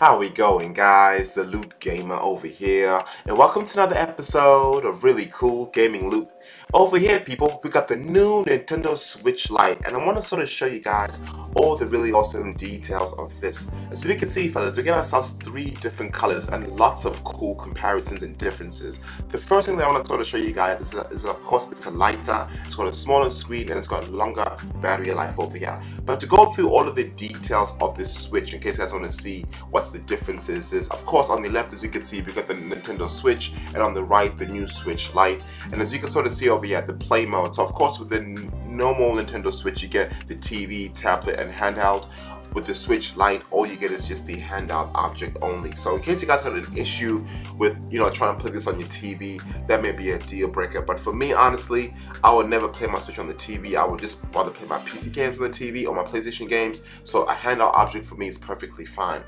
How we going guys? The Loot Gamer over here and welcome to another episode of really cool gaming loot. Over here people, we got the new Nintendo Switch Lite and I want to sort of show you guys all the really awesome details of this. As we can see fellas, we get ourselves three different colors and lots of cool comparisons and differences. The first thing that I want to sort of show you guys is, of course it's a lighter, it's got a smaller screen and it's got longer battery life over here. But to go through all of the details of this Switch in case you guys want to see what's the differences is of course on the left as you can see we got the Nintendo Switch and on the right the new Switch Lite and as you can sort of see over here the play mode so of course with the normal Nintendo Switch you get the TV, tablet and handheld with the Switch Lite, all you get is just the handout object only. So in case you guys had an issue with, you know, trying to put this on your TV, that may be a deal breaker. But for me, honestly, I would never play my Switch on the TV. I would just rather play my PC games on the TV or my PlayStation games. So a handout object for me is perfectly fine.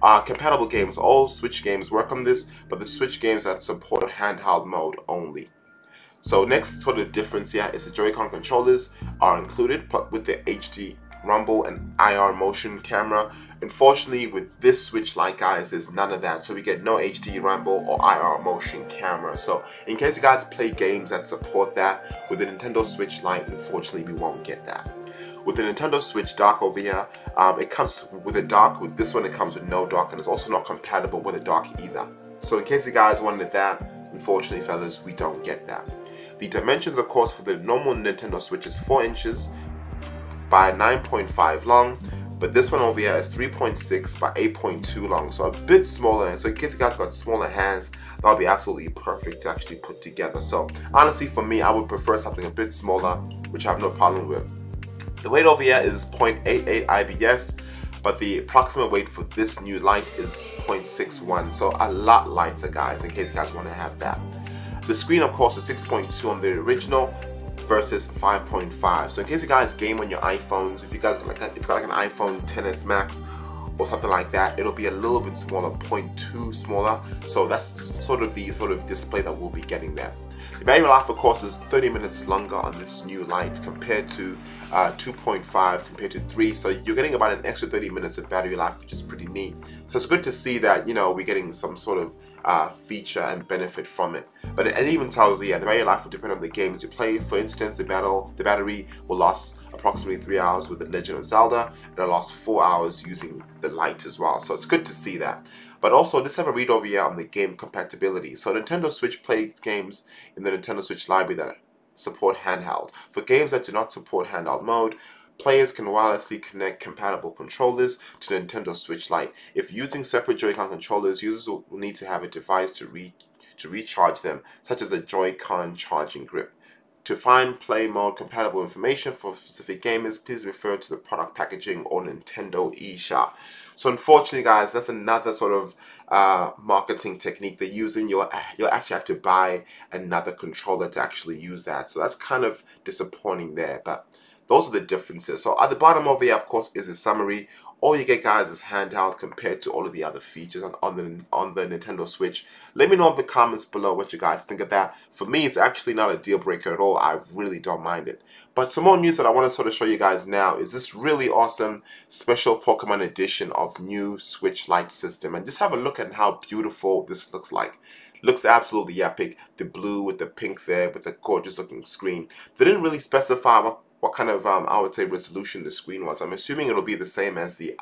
Uh, compatible games, all Switch games work on this, but the Switch games that support handheld mode only. So next sort of difference here is the Joy-Con controllers are included but with the HD rumble and IR motion camera. Unfortunately with this Switch Lite guys there's none of that so we get no HD rumble or IR motion camera. So in case you guys play games that support that with the Nintendo Switch Lite unfortunately we won't get that. With the Nintendo Switch dock over here, um, it comes with a dock. With this one, it comes with no dock, and it's also not compatible with a dock either. So in case you guys wanted that, unfortunately, fellas, we don't get that. The dimensions, of course, for the normal Nintendo Switch is 4 inches by 9.5 long, but this one over here is 3.6 by 8.2 long, so a bit smaller. So in case you guys got smaller hands, that'll be absolutely perfect to actually put together. So honestly, for me, I would prefer something a bit smaller, which I have no problem with. The weight over here is 0.88 IBS, but the approximate weight for this new Lite is 0.61, so a lot lighter guys, in case you guys want to have that. The screen of course is 6.2 on the original versus 5.5. So in case you guys game on your iPhones, if you guys like if you got like an iPhone 10s Max or something like that, it'll be a little bit smaller, 0.2 smaller. So that's sort of the sort of display that we'll be getting there. The battery life of course is 30 minutes longer on this new Lite compared to uh, 2.5 compared to 3 so you're getting about an extra 30 minutes of battery life which is pretty neat. So it's good to see that you know we're getting some sort of uh, feature and benefit from it. But it, even tells you yeah, the battery life will depend on the games you play. For instance, the battle the battery will last approximately three hours with the Legend of Zelda, and it'll last four hours using the Lite as well. So it's good to see that. But also, let's have a read over here on the game compatibility. So Nintendo Switch plays games in the Nintendo Switch library that support handheld. For games that do not support handheld mode, Players can wirelessly connect compatible controllers to Nintendo Switch Lite. If using separate Joy-Con controllers, users will need to have a device to, re to recharge them, such as a Joy-Con charging grip. To find play mode compatible information for specific gamers, please refer to the product packaging or Nintendo eShop. So unfortunately, guys, that's another sort of uh, marketing technique they're using. You'll, you'll actually have to buy another controller to actually use that. So that's kind of disappointing there. But those are the differences. So at the bottom over here, of course, is a summary. All you get, guys, is handheld compared to all of the other features on, on the on the Nintendo Switch. Let me know in the comments below what you guys think of that. For me, it's actually not a deal breaker at all. I really don't mind it. But some more news that I want to sort of show you guys now is this really awesome special Pokemon edition of new Switch Lite system. And just have a look at how beautiful this looks like looks absolutely epic. The blue with the pink there with the gorgeous looking screen. They didn't really specify what what kind of, um, I would say, resolution the screen was. I'm assuming it'll be the same as the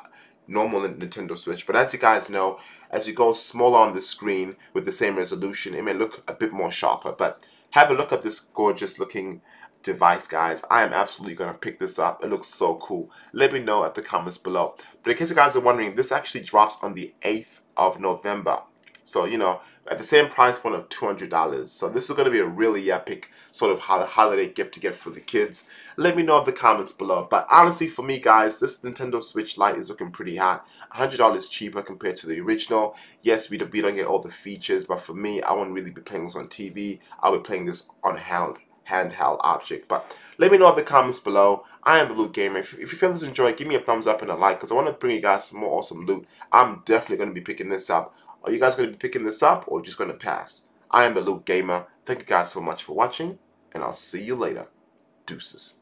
normal Nintendo Switch. But as you guys know, as you go smaller on the screen with the same resolution, it may look a bit more sharper. But have a look at this gorgeous looking device guys I am absolutely gonna pick this up it looks so cool let me know at the comments below but in case you guys are wondering this actually drops on the 8th of November so, you know, at the same price point of $200. So this is going to be a really epic sort of holiday gift to get for the kids. Let me know in the comments below. But honestly, for me, guys, this Nintendo Switch Lite is looking pretty hot. $100 cheaper compared to the original. Yes, we don't, we don't get all the features, but for me, I won't really be playing this on TV. I'll be playing this on hand, handheld object. But let me know in the comments below. I am the Loot Gamer. If, if you feel this enjoy, give me a thumbs up and a like because I want to bring you guys some more awesome loot. I'm definitely going to be picking this up. Are you guys going to be picking this up or just going to pass? I am the Loot Gamer. Thank you guys so much for watching, and I'll see you later. Deuces.